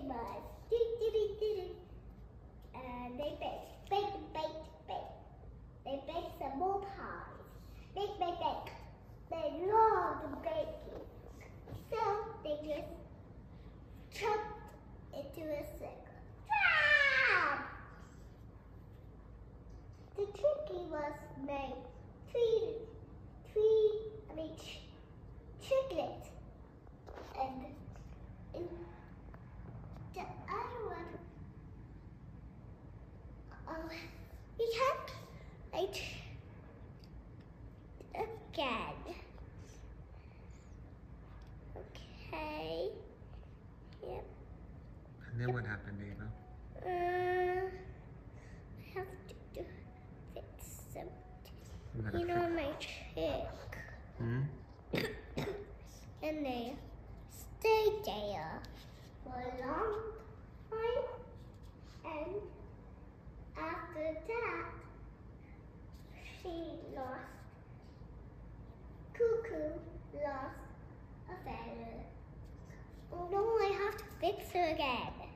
Mickey Mouse. Do, do, do, do. And they bake, bake, bake, bake. They bake some more pies. Bake, bake, bake. They love baking. So they just chopped into a circle. Ah! The turkey was made oh, we can't like again. Okay. Yep. And then what happened, Ava? Uh, I have to do, fix some. You know my trick. Hmm? and they stay there for a long that, she lost. Cuckoo lost a feather. Oh no, I have to fix her again.